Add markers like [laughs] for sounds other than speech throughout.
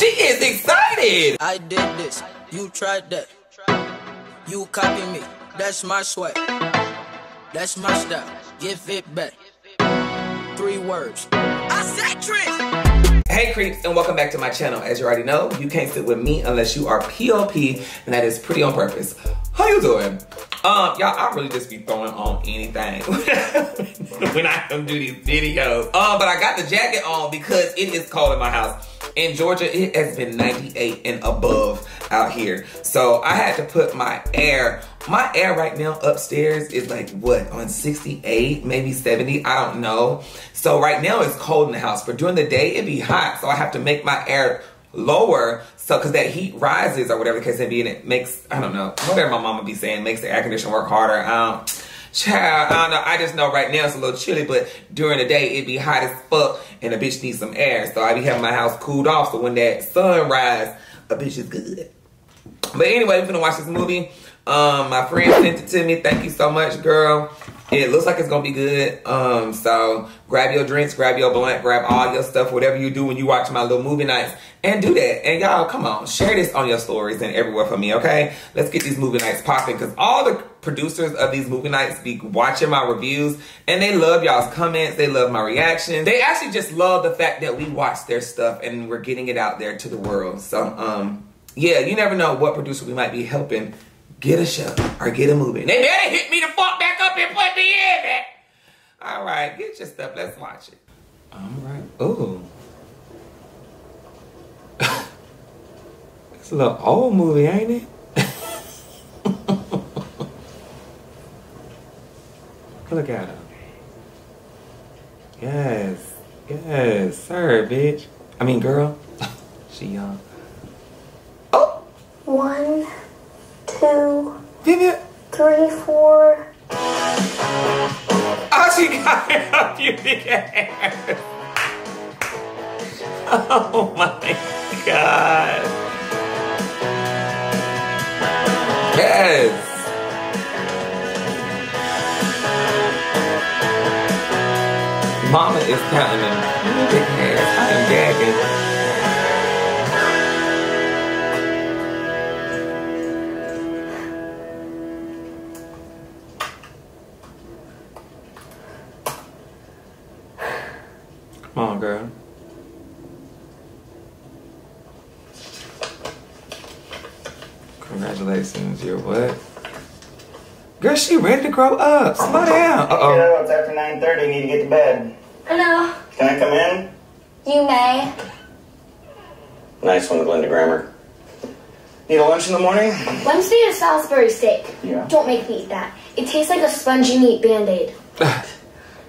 she is excited. I did this, you tried that. You copy me, that's my sweat. That's my style, give it back. Three words. I said Trish! Hey creeps and welcome back to my channel. As you already know, you can't sit with me unless you are POP and that is pretty on purpose. How you doing? Um, y'all, I really just be throwing on anything [laughs] when I come do these videos. Um, but I got the jacket on because it is cold in my house. In Georgia, it has been 98 and above out here. So I had to put my air, my air right now upstairs is like what, on 68, maybe 70, I don't know. So right now it's cold in the house, but during the day it'd be hot. So I have to make my air lower so because that heat rises or whatever the case may be and it makes i don't know whatever my mama be saying makes the air conditioner work harder um child i don't know. I just know right now it's a little chilly but during the day it be hot as fuck and a bitch needs some air. So i be having my house cooled off. So when that sun rise a bitch is good. But anyway we're gonna watch this movie. Um my friend sent it to me. Thank you so much girl. It looks like it's gonna be good. Um, so grab your drinks, grab your blunt, grab all your stuff, whatever you do when you watch my little movie nights, and do that. And y'all, come on, share this on your stories and everywhere for me, okay? Let's get these movie nights popping because all the producers of these movie nights be watching my reviews and they love y'all's comments, they love my reactions. They actually just love the fact that we watch their stuff and we're getting it out there to the world. So, um, yeah, you never know what producer we might be helping get a show or get a movie. They better hit me the fuck back up and put me in it. All right, get your stuff. Let's watch it. All right. Ooh. [laughs] it's a little old movie, ain't it? [laughs] Look at her. Yes. Yes, sir, bitch. I mean, girl. [laughs] she young. Oh. One two, Vivian. three, four. Oh, she got [laughs] it up you big ass. [laughs] Oh my god. Yes. Mama is counting them big hairs. I am gagging. Come on, girl. Congratulations, you're what? Girl, she ready to grow up. Slow down. Uh-oh. Kiddo, it's after 9.30. Need to get to bed. Hello. Can I come in? You may. Nice one, Glenda Grammer. Need a lunch in the morning? Wednesday is Salisbury steak. Yeah. Don't make me eat that. It tastes like a spongy meat band-aid. [laughs]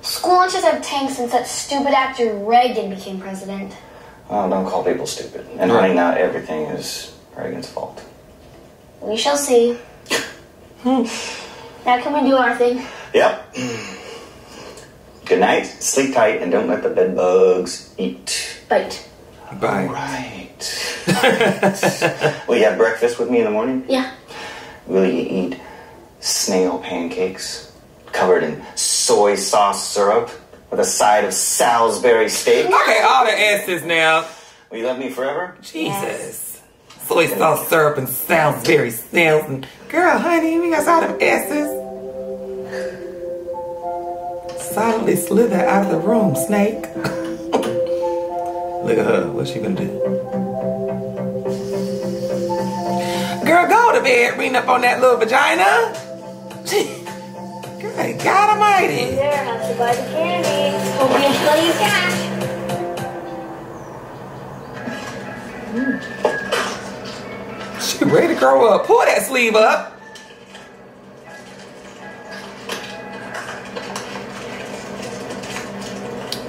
School lunches have tanked since that stupid actor Reagan became president. Oh, don't call people stupid. And honey, not everything is Reagan's fault. We shall see. [laughs] now can we do our thing? Yep. Good night, sleep tight, and don't let the bed bugs eat. Bite. Bye. Right. [laughs] Will you have breakfast with me in the morning? Yeah. Will you eat snail pancakes covered in soy sauce syrup with a side of Salisbury steak? Okay, all the S's now. Will you love me forever? Jesus. Soy sauce syrup and Salisbury snails and girl, honey, we got all them S's. Silently slither out of the room, snake. Look at her. What's she gonna do? Girl, go to bed, reading up on that little vagina. [laughs] Good God Almighty. There, have to buy the candy. Hope you enjoy your cash. She ready to grow up. Pull that sleeve up.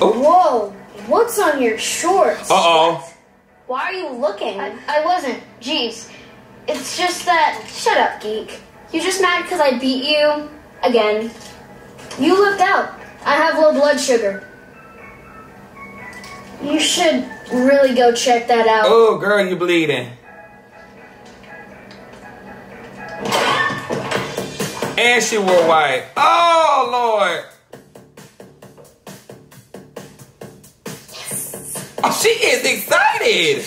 Oh. Whoa, what's on your shorts? Uh oh. Why are you looking? I, I wasn't. Jeez. It's just that. Shut up, geek. You're just mad because I beat you again. You looked out. I have low blood sugar. You should really go check that out. Oh, girl, you're bleeding. And she wore white. Oh, Lord. [laughs] Oh, she is excited.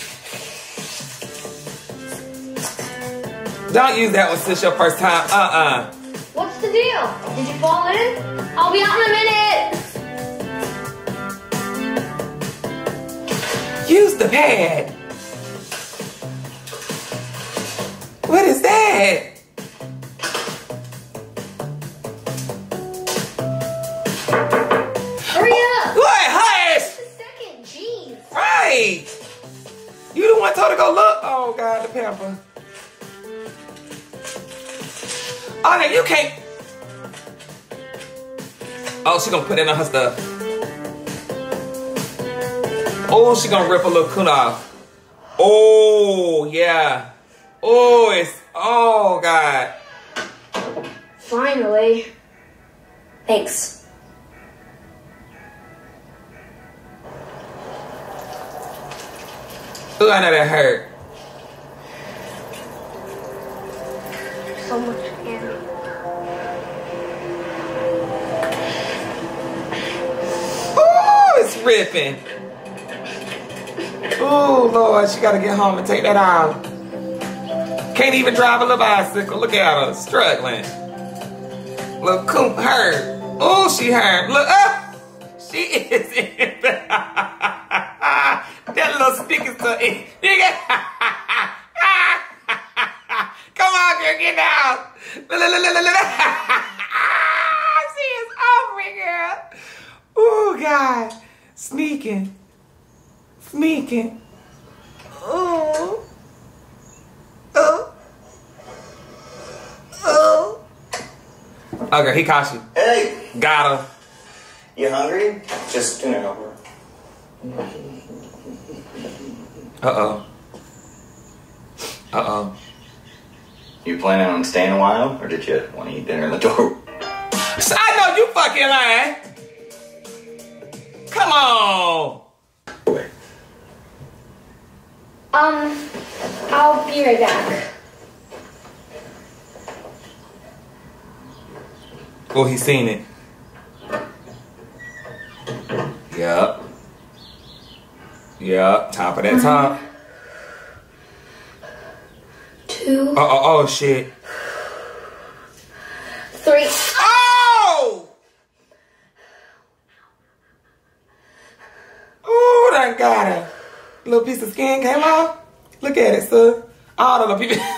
Don't use that one since your first time. Uh-uh. What's the deal? Did you fall in? I'll be out in a minute. Use the pad. What is that? You the one told her to go look. Oh God, the pamper. Oh no, you can't. Oh, she gonna put it on her stuff. Oh, she gonna rip a little coon off. Oh yeah. Oh, it's oh God. Finally. Thanks. Ooh, I know that hurt. So much. Ooh, it's ripping. Ooh, Lord, she gotta get home and take that out. Can't even drive a little bicycle. Look at her, struggling. Look, coop hurt. Oh, she hurt. Look up. She is in stick [laughs] is so in. Nigga. [laughs] Come on, girl, get down. She [laughs] is over it, girl. Oh God, sneaking, sneaking. Oh, oh, oh. Okay, he caught you. Hey, Got her. you hungry? Just tuna helper. Uh oh. Uh oh. Uh-oh. You planning on staying a while, or did you want to eat dinner in the [laughs] door? I know you fucking lying. Come on. Wait. Um, I'll be right back. Oh, he's seen it. Yup. Top of that top. Two, Oh, oh, oh, shit. three. Oh! Oh, that got her. Little piece of skin came off. Look at it, sir. All the little people. [laughs]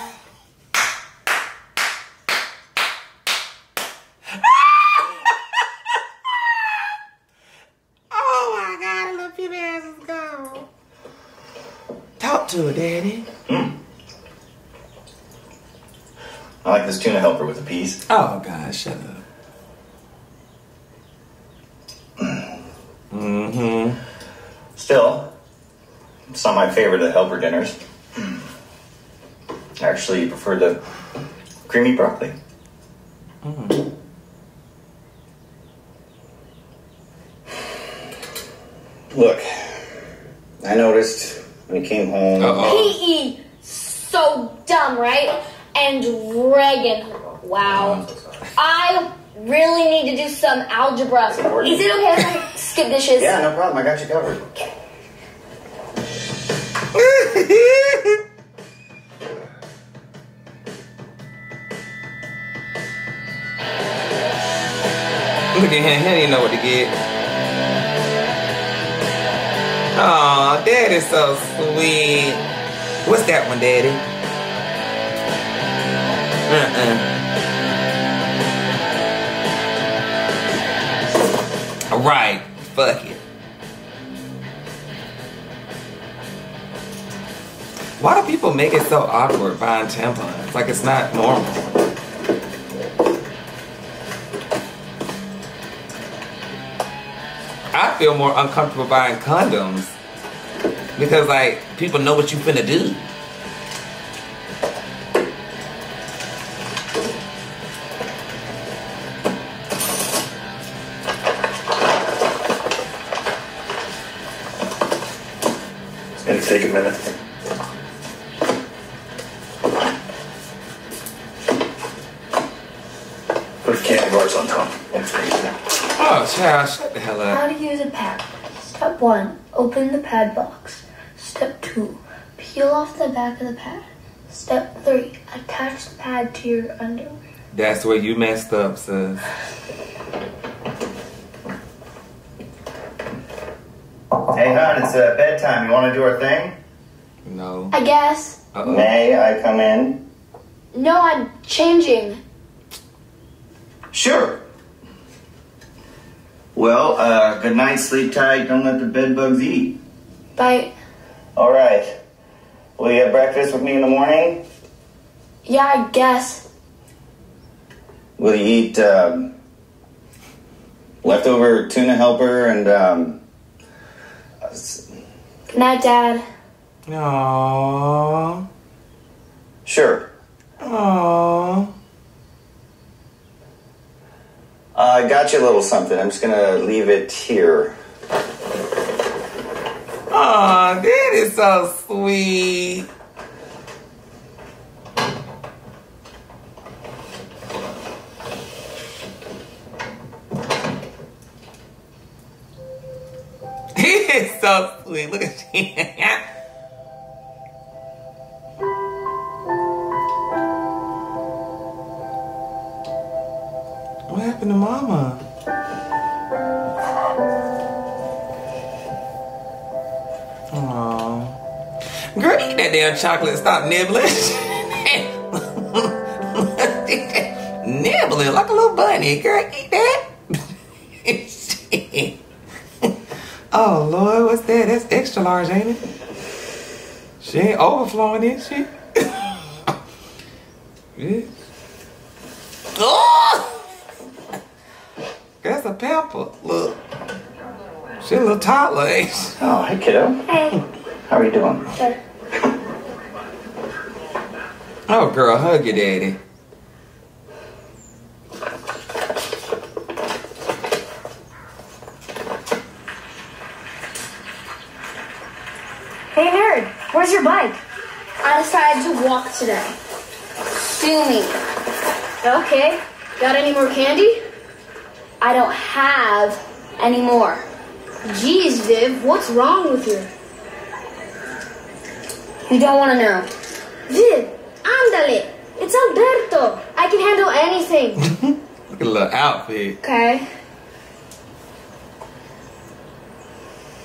oh my god, the little people ass is gone. Talk to her, daddy. I like this tuna helper with the piece. Oh god, shut up. Mm-hmm. Still, it's not my favorite of helper dinners. I actually prefer the creamy broccoli. Look, I noticed when you came home. Uh-oh. PE. So dumb, right? And Reagan. Wow. I really need to do some algebra. Is it okay if I skip dishes? Yeah, no problem. I got you covered. [laughs] Look at him. He didn't know what to get. Oh, daddy's so sweet. What's that one, daddy? Uh-uh. All right. Fuck it. Why do people make it so awkward buying tampons? Like it's not normal. I feel more uncomfortable buying condoms because like people know what you finna do. Candy bars on top. Oh, child, shut the hell up. How to use a pad. Step one, open the pad box. Step two, peel off the back of the pad. Step three, attach the pad to your underwear. That's where you messed up, sis. Hey, hon, it's uh, bedtime. You want to do our thing? No. I guess. Uh-oh. May I come in? No, I'm changing. Sure. Well, uh, good night, sleep tight, don't let the bed bugs eat. Bye. All right. Will you have breakfast with me in the morning? Yeah, I guess. Will you eat um, leftover tuna helper and um, Good night, Dad. Aww. sure. Aww. Uh, I got you a little something. I'm just gonna leave it here. Aw, that is so sweet. [laughs] He is so sweet. Look at him. [laughs] Happened to Mama? Aww. Girl, eat that damn chocolate. Stop nibbling. [laughs] nibbling like a little bunny. Girl, eat that. [laughs] Oh, Lord, what's that? That's extra large, ain't it? She ain't overflowing is she? [laughs] yeah. Oh! That's a pamper. Look. She's a little toddler, ain't she? Oh, hey, kiddo. Hey. How are you doing? Good. Oh, girl, hug your daddy. Hey, nerd. Where's your bike? I decided to walk today. Sue me. Okay. Got any more candy? I don't have any more. Geez, Viv, what's wrong with you? You don't want to know. Viv, ándale. It's Alberto. I can handle anything. [laughs] Look at the little outfit. okay.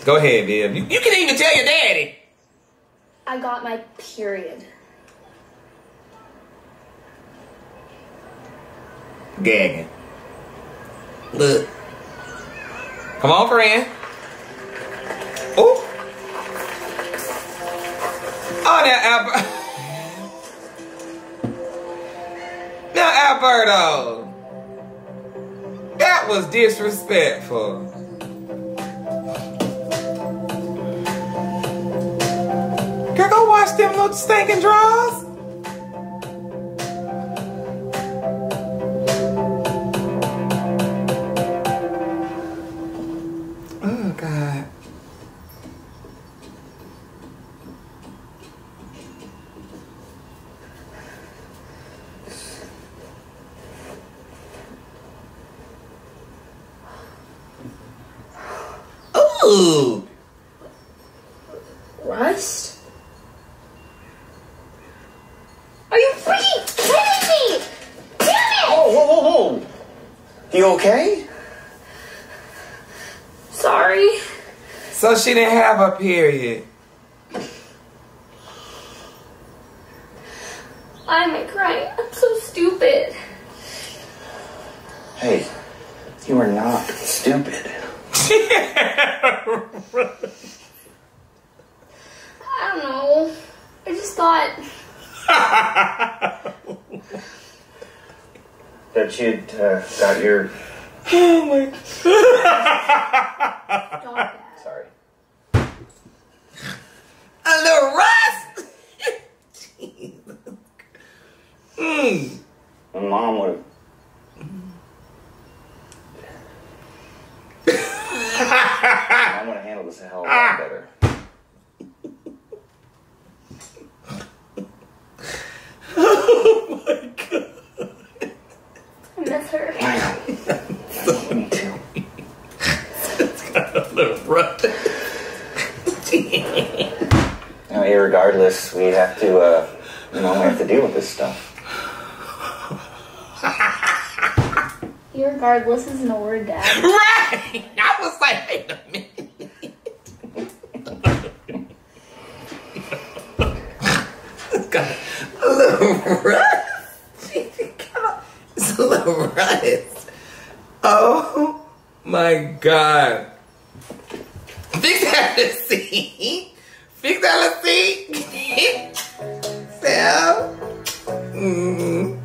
Go ahead, Viv. You, you can even tell your daddy. I got my period. Gagging. Look. Come on, friend. Oh. Oh, now, Albert. [laughs] now, Alberto. That was disrespectful. Girl, go wash them little stinking drawers. Rust? Are you freaking kidding me? Damn it! Whoa, whoa, whoa, whoa! You okay? Sorry. So she didn't have a period. Why am I crying? I'm so stupid. Hey, you are not stupid. [laughs] [laughs] I don't know. I just thought. [laughs] That you'd uh, got your. Oh my. Sorry. A little rust. mm. My mom would have. I'm gonna handle this a hell of a lot better. Oh my god. I miss her. Me too. It's got a little rust. Now, irregardless, we have to uh, You know, we have to deal with this stuff. Regardless isn't a word, Dad. Right. I was like, wait a minute. it's got a It's a little rust. Oh my god. Fix that seat. Fix that seat. Sam. Mm.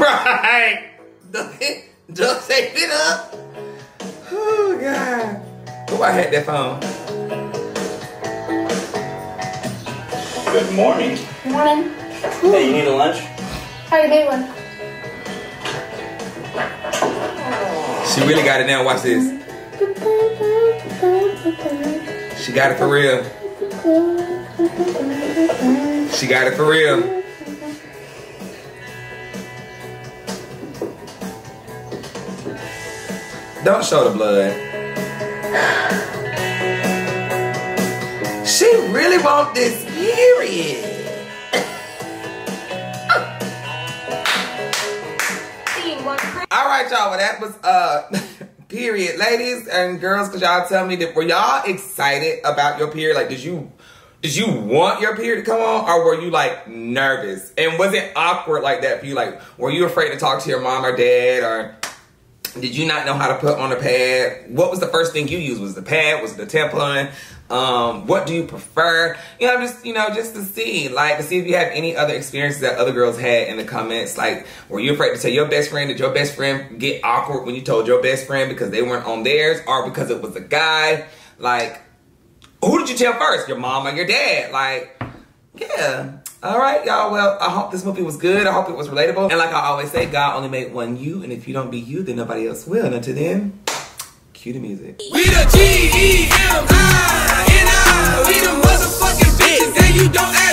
right. Duck tape it up. Oh god. Oh, I had that phone. Good morning. Good Morning. Hey, you need a lunch? How you made one? She really got it now. Watch this. She got it for real. She got it for real. Don't show the blood. She really want this period. Right, y'all. Well, that was uh, [laughs] period, ladies and girls. Cause y'all tell me that were y'all excited about your period? Like, did you did you want your period to come on, or were you like nervous? And was it awkward like that for you? Like, were you afraid to talk to your mom or dad, or did you not know how to put on a pad? What was the first thing you used? Was the pad? Was the tampon? Um, what do you prefer? You know, just you know, just to see, like, to see if you have any other experiences that other girls had in the comments. Like, were you afraid to tell your best friend? Did your best friend get awkward when you told your best friend because they weren't on theirs, or because it was a guy? Like, who did you tell first? Your mom or your dad? Like, yeah. All right, y'all. Well, I hope this movie was good. I hope it was relatable. And like I always say, God only made one you, and if you don't be you, then nobody else will. And until then, cue the music. We the G-E-M-I-N-I. We the motherfucking bitches, and you don't act